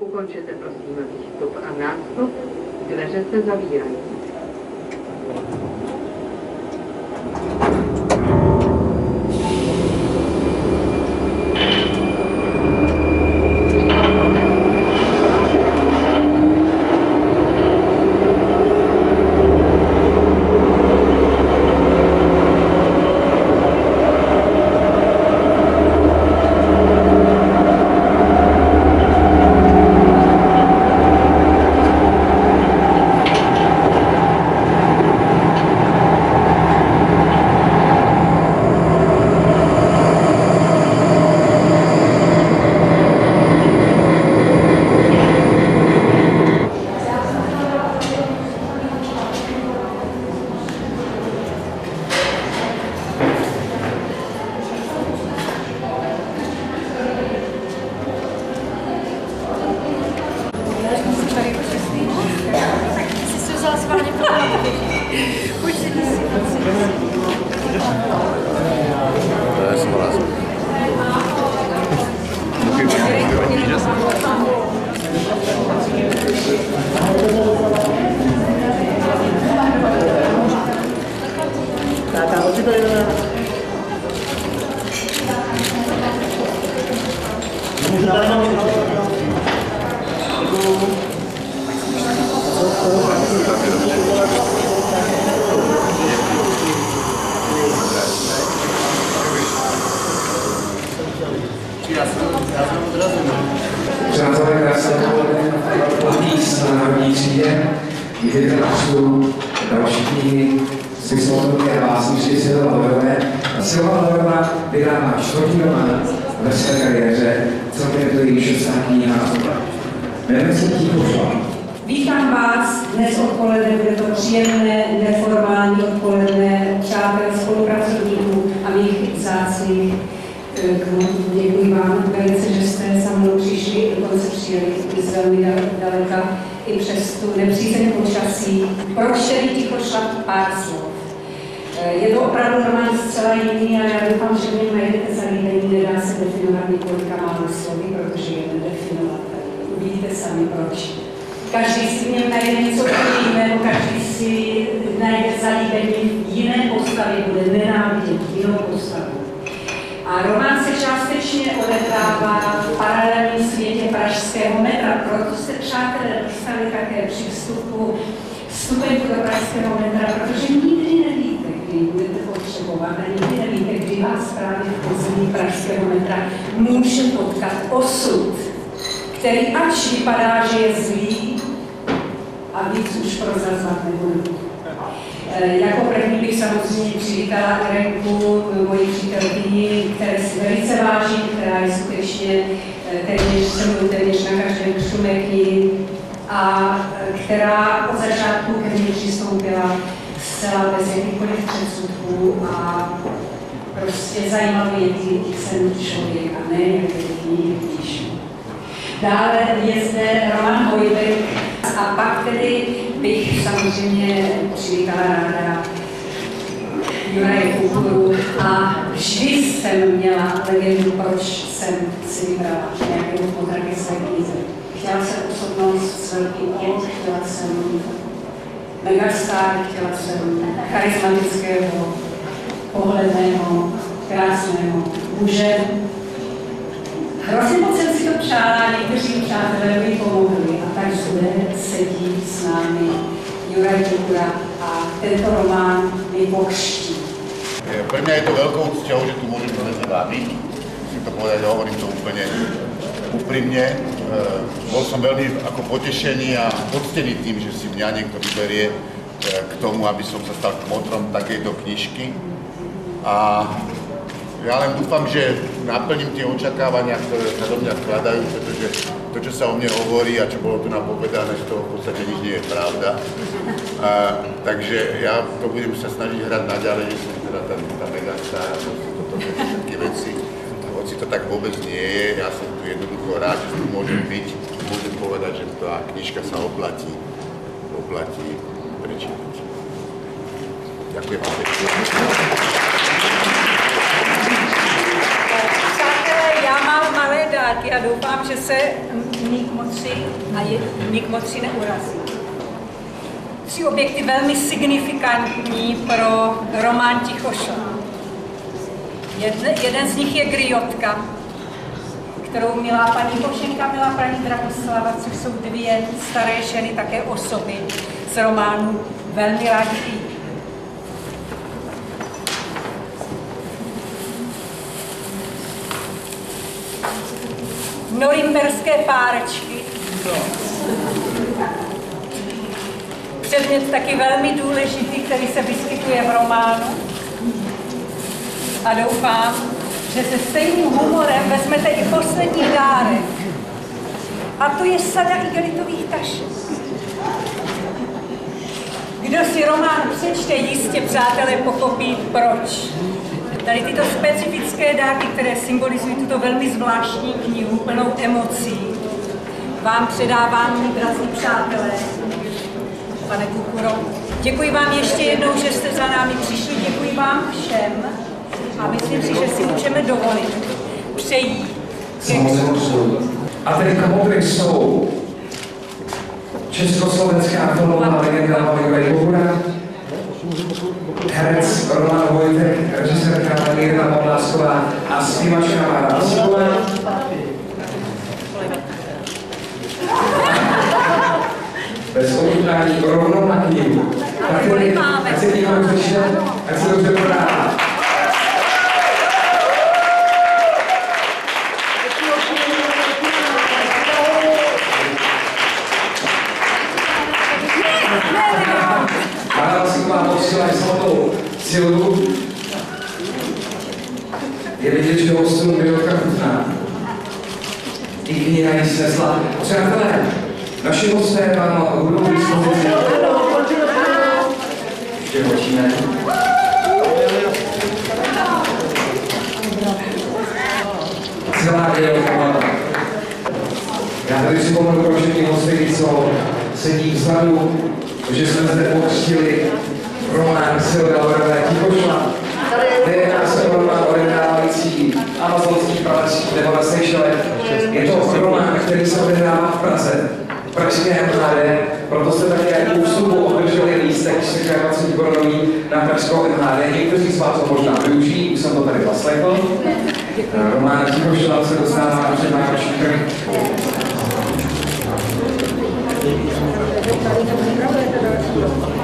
Ukončete prosím výstup a nástup, dveře se zavírají. To je smolaz. Přátelé, krásné dopoledne. Mladíc na národní třídě. Jdete na čtu další knihy Vyslovené a básničky Silva Loverové. Silva Loverová vydává čtvrtý román ve své kariéře, celkem je to její šestá kniha. Jmenuje se Ticho šla. Vítám vás dnes odpoledne, bude to příjemné, neformální odpoledne přátel, spolupracovníků a mých vzácných eh. Děkuji vám velice, že jste za mnou přišli, dokonce přijeli z velmi dal- daleka i přes tu nepřízeň počasí. Proč tedy ticho šla pár slov? Eh, Je to opravdu román zcela jiný a já doufám, že mě najdete zalíbení, nedá se definovat několika málo slovy, protože je nedefinovatelný. Uvidíte sami proč. Každý si v něm najde něco jiného, každý si najde zalíbení jiné postavě, bude nenávidět jinou. A román se částečně odehrává v paralelním světě pražského metra, proto se přátelé dostali také při vstupu vstupenku do pražského metra, protože nikdy nevíte, kdy budete potřebovat a nikdy nevíte, kdy vás právě v pozemí pražského metra může potkat osud, který ač vypadá, že je zlý, a víc už prozrazovat nebudu. Eh, Jako první bych samozřejmě přivítala Irenku, moji přítelkyni, které si velice vážím, která je skutečně eh, téměř se mnou téměř na každém křumeky a eh, která od začátku ke mně přistoupila zcela bez jakýchkoliv předsudků a prostě zajímavý jaký jsem člověk a ne jak knihy píšu. Dále je zde Roman Hojbek a pak tedy bych samozřejmě přivítala ráda Juraje Kulturu a vždy jsem měla legendu, proč jsem si vybrala nějakého podraky své knize. Chtěla jsem osobnost s velkým O, chtěla jsem megastar, chtěla jsem charismatického, pohledného, krásného muže, Hrozně moc jsem si to přála, někteří přátelé mi pomohli a tak zde sedí s námi Juraj Kukura a tento román mi pokřtí. Pre mňa je to veľkou cťou, že tu môžem dnes s vami. Musím to povedať, hovorím to úplne úprimne. E, Bol som veľmi ako potešený a poctený tým, že si mňa niekto vyberie e, k tomu, aby som sa stal kmotrom takejto knižky. A ja len dúfam, že naplním tie očakávania, ktoré sa do mňa skladajú, pretože to, čo sa o mne hovorí a čo bolo tu nám povedané, z toho v podstate nič nie je pravda. A, takže ja to budem sa snažiť hrať naďalej, že som teda ten, tá megastar a toto všetky veci. Hoci to tak vôbec nie je, ja som tu jednoducho rád, že tu môžem byť, môžem povedať, že tá knižka sa oplatí, oplatí prečítať. Ďakujem vám. Dárky a doufám, že se Nik Motři a je, Motři neurazí. Tři objekty velmi signifikantní pro román Tichošov. Jedne, jeden z nich je Griotka, kterou milá paní Bošenka, milá paní Drahoslava, což jsou dvě staré ženy, také osoby z románu velmi rádi Norimberské párečky. Předmět taky velmi důležitý, který se vyskytuje v románu. A doufám, že se stejným humorem vezmete i poslední dárek. A to je sada igelitových tašek. Kdo si román přečte, jistě, přátelé, pochopí, proč. Tady tyto specifické dárky, které symbolizují tuto velmi zvláštní knihu, plnou emocí, vám předávám, mý drazí přátelé, pane Kukuro. Děkuji vám ještě jednou, že jste za námi přišli, děkuji vám všem a myslím si, že si můžeme dovolit přejít. A tedy komodry jsou československá filmová legenda Oliver Bohura, herec Roman Vojtek, režisérka Mirna Podlásková a zpívačka Mára Vasiková. Bez odmítání rovnou na knihu. Tak se- díváme tak se dobře prodává. Silu. Je vidět, že hostům Milotka chutná. I kniha jí snesla. Přátelé, naši hosté vám budou dispozici. Ještě hočíme. Celá dělka. Já tady připomenu pro všechny hosty, co sedí vzadu, že jsme zde pokřtili Roman Sildaurové Tipošman. Jde nás o román odehrávající amazonský palacký nebo na Seychellech. Je to román, který se odehrává v Praze, v pražské MHD, proto se také u vstupu obdrželi lístek 24 korunový na pražskou MHD. Někteří z vás ho možná využijí, už jsem to tady zaslechl. Román Tipošman se dostává na přednároční trh. Thank you.